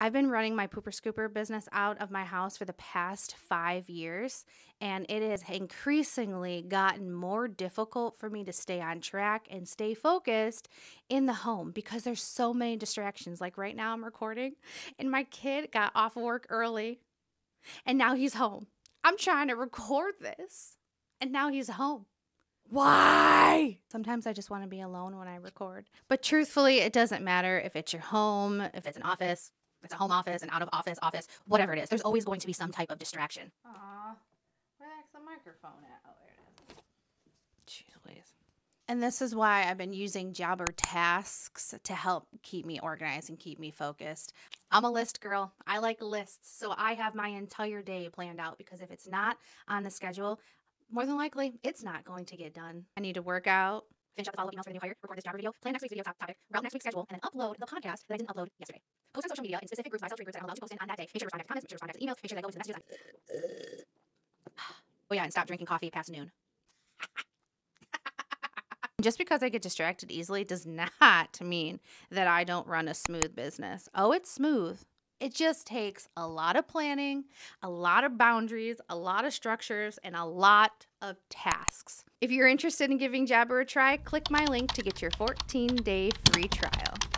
I've been running my pooper scooper business out of my house for the past five years, and it has increasingly gotten more difficult for me to stay on track and stay focused in the home because there's so many distractions. Like right now, I'm recording, and my kid got off work early, and now he's home. I'm trying to record this, and now he's home. Why? Sometimes I just want to be alone when I record. But truthfully, it doesn't matter if it's your home, if it's an office, it's a home office, an out of office office, whatever it is. There's always going to be some type of distraction. Aw, where the heck's the microphone at? Oh, there it is. Jeez Louise. And this is why I've been using Jobber tasks to help keep me organized and keep me focused. I'm a list girl. I like lists. So I have my entire day planned out because if it's not on the schedule, more than likely it's not going to get done. I need to work out, finish up the follow-up emails for the new hire, record this Jobber video, plan next week's video top topic, route next week's schedule, and then upload the podcast that I didn't upload yesterday. Post on social media in specific groups, myself groups that I'm allowed to post in on that day. Make sure to respond to comments, make sure to respond to emails, make sure they go into the messages. Oh yeah, and stop drinking coffee past noon. Just because I get distracted easily does not mean that I don't run a smooth business. Oh, it's smooth. It just takes a lot of planning, a lot of boundaries, a lot of structures, and a lot of tasks. If you're interested in giving Jobber a try, click my link to get your 14 day free trial.